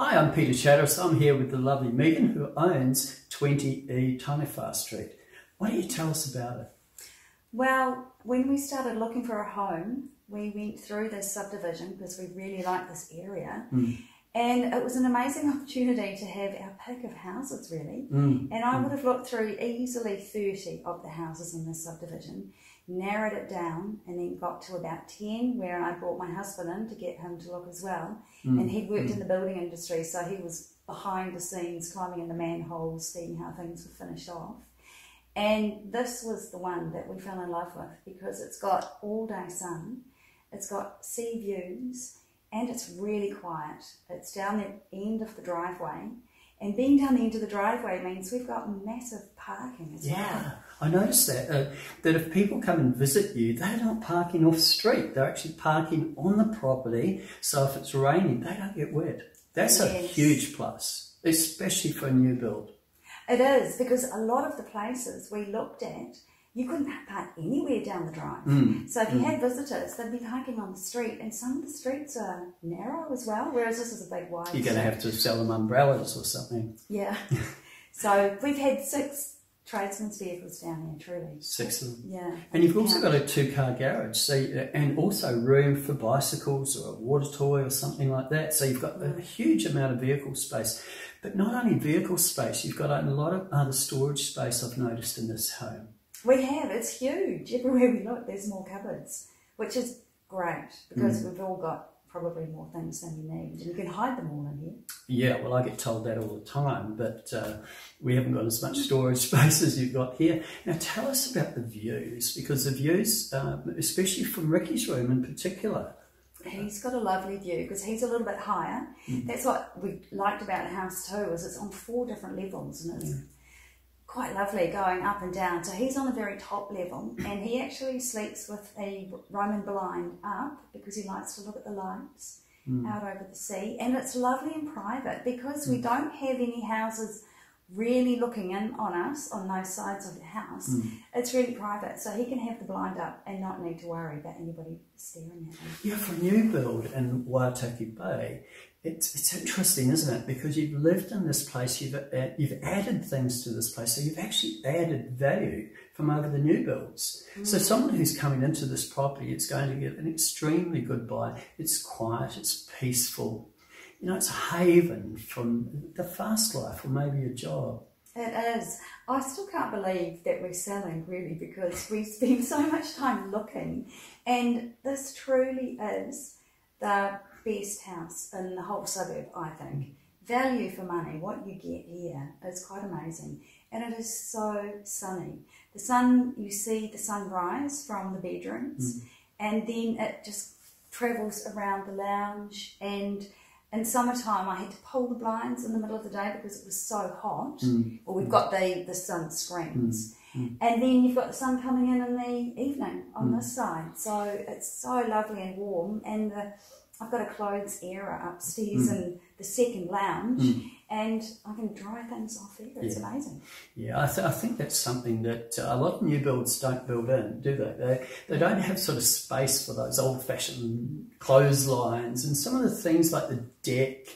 Hi, I'm Peter Chatteris. I'm here with the lovely Megan who owns 20E Taniwha Street. Why don't you tell us about it? Well, when we started looking for a home, we went through this subdivision because we really like this area. Mm. And it was an amazing opportunity to have our pick of houses, really. Mm. And I would have looked through easily 30 of the houses in this subdivision, narrowed it down, and then got to about 10 where I brought my husband in to get him to look as well. Mm. And he'd worked in the building industry, so he was behind the scenes, climbing in the manholes, seeing how things were finished off. And this was the one that we fell in love with because it's got all day sun, it's got sea views, and it's really quiet. It's down the end of the driveway. And being down the end of the driveway means we've got massive parking as Yeah, well. I noticed that. Uh, that if people come and visit you, they're not parking off street. They're actually parking on the property. So if it's raining, they don't get wet. That's a huge plus, especially for a new build. It is because a lot of the places we looked at, you couldn't park anywhere down the drive. Mm. So if you had visitors, they'd be parking on the street, and some of the streets are narrow as well, whereas this is a big wide. You're going to have to sell them umbrellas or something. Yeah. so we've had six tradesmen's vehicles down here, truly. Six of them. Yeah. And you've also got a two-car garage, so you- and also room for bicycles or a water toy or something like that. So you've got a huge amount of vehicle space. But not only vehicle space, you've got a lot of other storage space. I've noticed in this home. We have. It's huge. Everywhere we look, there's more cupboards, which is great because Mm. we've all got probably more things than we need, and you can hide them all in here. Yeah, well, I get told that all the time, but uh, we haven't got as much storage space as you've got here. Now, tell us about the views, because the views, uh, especially from Ricky's room in particular. He's got a lovely view because he's a little bit higher. That's what we liked about the house too, is it's on four different levels and it's quite lovely going up and down. So he's on the very top level and he actually sleeps with a Roman blind up because he likes to look at the lights hmm. out over the sea. And it's lovely and private because we hmm. don't have any houses really looking in on us on those sides of the house. It's really private. So he can have the blind up and not need to worry about anybody staring at him. Yeah, for a new build in Wai-O-Taki Bay, it's, it's interesting, isn't it? Because you've lived in this place, you've, uh, you've added things to this place, so you've actually added value from over the new builds. So someone who's coming into this property, it's going to get an extremely good buy. It's quiet, it's peaceful. You know, it's a haven from the fast life or maybe a job. It is. I still can't believe that we're selling really because we spend so much time looking, and this truly is the best house in the whole suburb, I think. Value for money, what you get here is quite amazing, and it is so sunny. The sun, you see the sunrise from the bedrooms, mm. and then it just travels around the lounge and in summertime, I had to pull the blinds in the middle of the day because it was so hot. Mm. Well, we've got the, the sun screens. Mm. Mm. And then you've got the sun coming in in the evening on this side. So it's so lovely and warm. And the, I've got a clothes area upstairs in the second lounge. And I can dry things off there. It's Yeah. amazing. Yeah, I, th- I think that's something that uh, a lot of new builds don't build in, do they? They, they don't have sort of space for those old fashioned clotheslines and some of the things like the deck,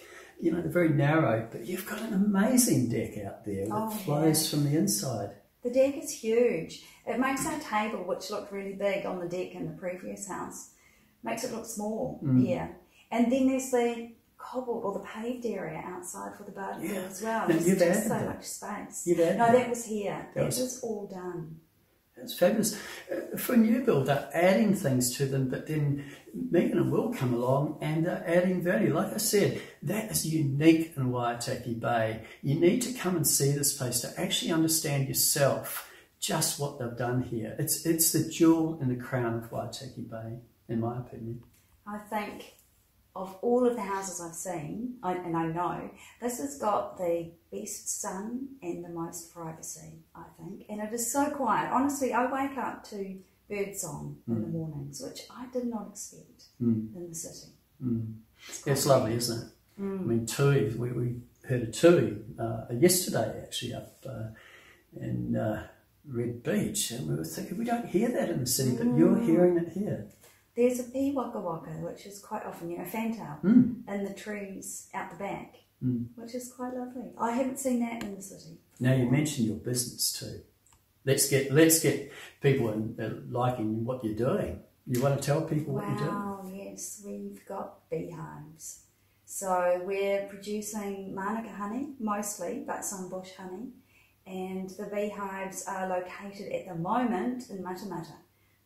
you know, they're very narrow, but you've got an amazing deck out there that Oh, flows from the inside. The deck is huge. It makes our table, which looked really big on the deck in the previous house, makes it look small Mm. here. And then there's the cobbled or the paved area outside for the barbecue Yeah. as well. There's you've just so much space. You've added no, that. was here. That That, was- was... all done. That's fabulous. Uh, For a new build, they're adding things to them, but then Megan and Will come along and they're adding value. Like I said, that is unique in Wai-O-Taki Bay. You need to come and see this place to actually understand yourself just what they've done here. It's it's the jewel in the crown of Wai-O-Taki Bay, in my opinion. I think of all of the houses I've seen, I, and I know, this has got the best sun and the most privacy, I think. And it is so quiet. Honestly, I wake up to birdsong in the mornings, which I did not expect Mm. in the city. Mm. quite It's lovely, isn't it? I mean, tui, we, we heard a tui uh, yesterday actually up uh, in uh, Red Beach, and we were thinking we don't hear that in the city, but you're hearing it here. There's a piwakawaka, which is quite often, you know, fantail, Mm. in the trees out the back. Mm. which is quite lovely. I haven't seen that in the city. Now you mentioned your business too. Let's get let's get people in, uh, liking what you're doing. You want to tell people what you're doing? Wow, yes, we've got beehives. So we're producing manuka honey mostly, but some bush honey. And the beehives are located at the moment in Matamata.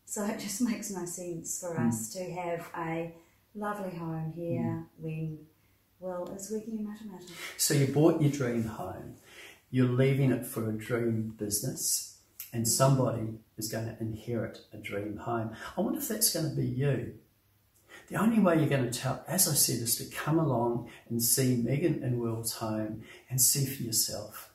So it just makes no sense for Mm. us to have a lovely home here when well, it's working in Matamata. So you bought your dream home. You're leaving it for a dream business, and somebody is going to inherit a dream home. I wonder if that's going to be you. The only way you're going to tell, as I said, is to come along and see Megan and Will's home and see for yourself.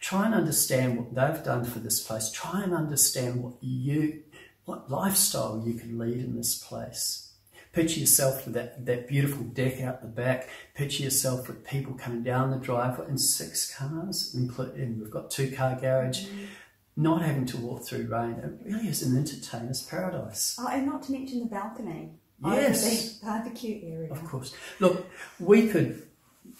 Try and understand what they've done for this place. Try and understand what you, what lifestyle you can lead in this place. Picture yourself with that, that beautiful deck out the back. Picture yourself with people coming down the driveway in six cars, including we've got two car garage, not having to walk through rain. It really is an entertainer's paradise. Oh, and not to mention the balcony. Oh, yes. Over barbecue area. Of course. Look, we could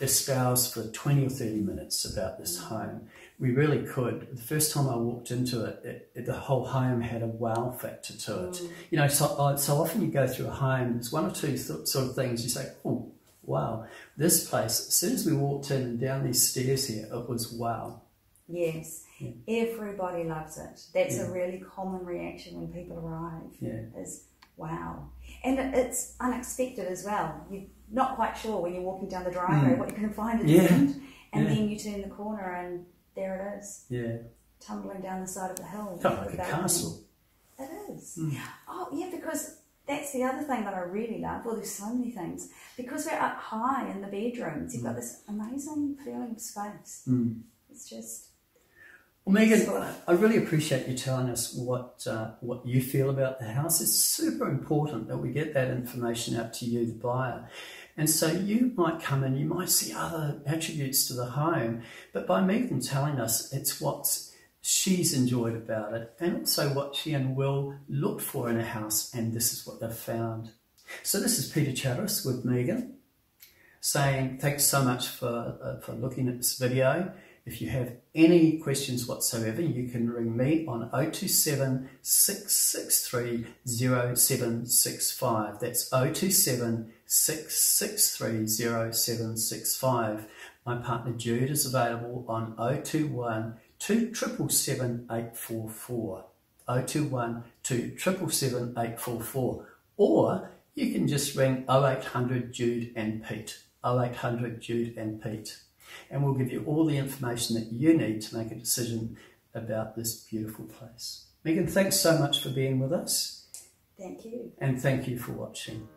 espouse for 20 or 30 minutes about this home. We really could. The first time I walked into it, it, it the whole home had a wow factor to it. You know, so, uh, so often you go through a home, there's one or two th- sort of things you say, oh, wow. This place, as soon as we walked in and down these stairs here, it was wow. Yes, Yeah. everybody loves it. That's Yeah. a really common reaction when people arrive. Yeah. Is wow, and it's unexpected as well. You're not quite sure when you're walking down the driveway what you're going to find at. Yeah. the end, and then you turn the corner and there it is, Yeah. tumbling down the side of the hill. Felt with like a castle. It is. Mm. Oh yeah, because that's the other thing that I really love. Well, there's so many things because we're up high in the bedrooms. You've got this amazing feeling of space. Mm. It's just Well, Megan, I really appreciate you telling us what uh, what you feel about the house. It's super important that we get that information out to you, the buyer. And so you might come and you might see other attributes to the home, but by Megan telling us, it's what she's enjoyed about it, and also what she and Will looked for in a house, and this is what they've found. So this is Peter Chatteris with Megan, saying thanks so much for uh, for looking at this video. If you have any questions whatsoever, you can ring me on 027 663 0765. That's 027 663 0765. My partner Jude is available on 021 277 844. 021 277 844. Or you can just ring 0800 Jude and Pete. 0800 Jude and Pete and we'll give you all the information that you need to make a decision about this beautiful place. Megan, thanks so much for being with us, thank you. and thank you for watching.